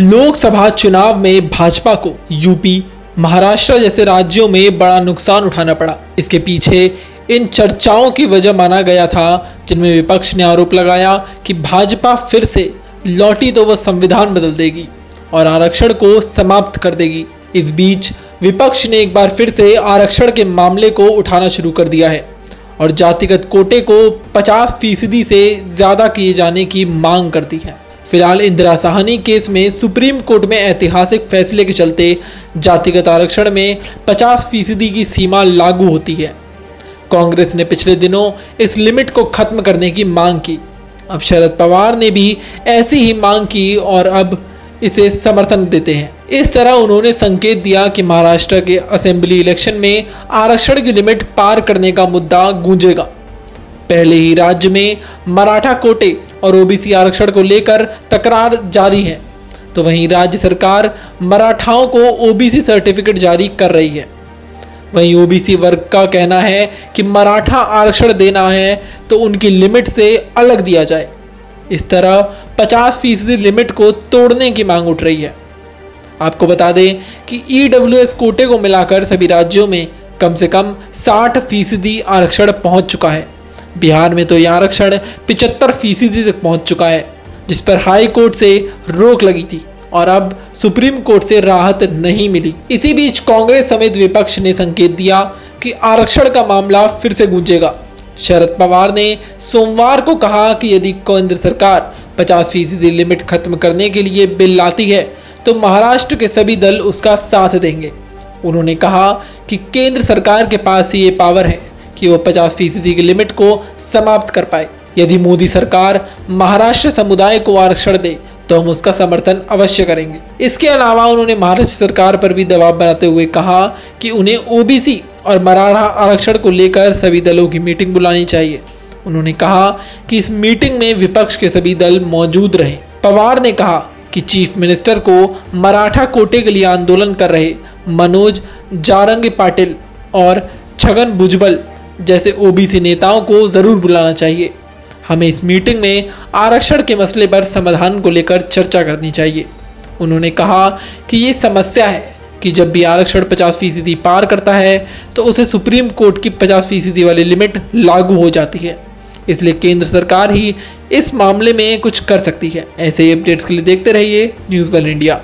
लोकसभा चुनाव में भाजपा को यूपी, महाराष्ट्र जैसे राज्यों में बड़ा नुकसान उठाना पड़ा। इसके पीछे इन चर्चाओं की वजह माना गया था, जिनमें विपक्ष ने आरोप लगाया कि भाजपा फिर से लौटी तो वह संविधान बदल देगी और आरक्षण को समाप्त कर देगी। इस बीच विपक्ष ने एक बार फिर से आरक्षण के मामले को उठाना शुरू कर दिया है और जातिगत कोटे को 50 फ़ीसदी से ज़्यादा किए जाने की मांग कर दी है। फ़िलहाल इंदिरा साहनी केस में सुप्रीम कोर्ट में ऐतिहासिक फैसले के चलते जातिगत आरक्षण में 50 फ़ीसदी की सीमा लागू होती है। कांग्रेस ने पिछले दिनों इस लिमिट को खत्म करने की मांग की। अब शरद पवार ने भी ऐसी ही मांग की और अब इसे समर्थन देते हैं। इस तरह उन्होंने संकेत दिया कि महाराष्ट्र के असेंबली इलेक्शन में आरक्षण की लिमिट पार करने का मुद्दा गूंजेगा। पहले ही राज्य में मराठा कोटे और ओबीसी आरक्षण को लेकर तकरार जारी है। तो वहीं राज्य सरकार मराठाओं को ओबीसी सर्टिफिकेट जारी कर रही है। वहीं ओबीसी वर्ग का कहना है कि मराठा आरक्षण देना है तो उनकी लिमिट से अलग दिया जाए। इस तरह 50 फ़ीसदी लिमिट को तोड़ने की मांग उठ रही है। आपको बता दें कि ईडब्ल्यूएस e कोटे को मिलाकर सभी राज्यों में कम से कम 60 फ़ीसदी आरक्षण पहुँच चुका है। बिहार में तो यह आरक्षण पिचहत्तर फ़ीसदी तक पहुँच चुका है, जिस पर हाई कोर्ट से रोक लगी थी और अब सुप्रीम कोर्ट से राहत नहीं मिली। इसी बीच कांग्रेस समेत विपक्ष ने संकेत दिया कि आरक्षण का मामला फिर से गूंजेगा। शरद पवार ने सोमवार को कहा कि यदि केंद्र सरकार 50 फ़ीसदी लिमिट खत्म करने के लिए बिल लाती है तो महाराष्ट्र के सभी दल उसका साथ देंगे। उन्होंने कहा कि केंद्र सरकार के पास ये पावर है। कि वो 50 फ़ीसदी की लिमिट को समाप्त कर पाए। यदि मोदी सरकार महाराष्ट्र समुदाय को आरक्षण दे तो हम उसका समर्थन अवश्य करेंगे। इसके अलावा उन्होंने महाराष्ट्र सरकार पर भी दबाव बनाते हुए कहा कि उन्हें ओबीसी और मराठा आरक्षण को लेकर सभी दलों की मीटिंग बुलानी चाहिए। उन्होंने कहा कि इस मीटिंग में विपक्ष के सभी दल मौजूद रहे। पवार ने कहा कि चीफ मिनिस्टर को मराठा कोटे के लिए आंदोलन कर रहे मनोज जारंग पाटिल और छगन भुजबल जैसे ओबीसी नेताओं को ज़रूर बुलाना चाहिए। हमें इस मीटिंग में आरक्षण के मसले पर समाधान को लेकर चर्चा करनी चाहिए। उन्होंने कहा कि ये समस्या है कि जब भी आरक्षण 50 फ़ीसदी पार करता है तो उसे सुप्रीम कोर्ट की 50 फ़ीसदी वाली लिमिट लागू हो जाती है। इसलिए केंद्र सरकार ही इस मामले में कुछ कर सकती है। ऐसे ही अपडेट्स के लिए देखते रहिए न्यूज़ वन इंडिया।